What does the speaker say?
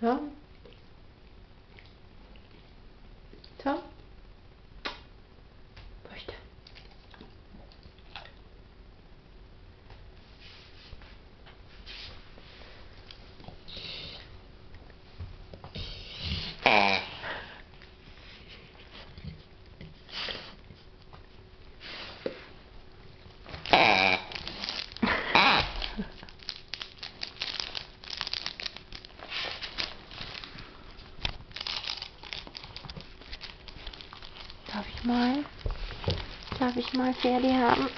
Tamam. Darf ich mal? Darf ich mal Ferdi haben?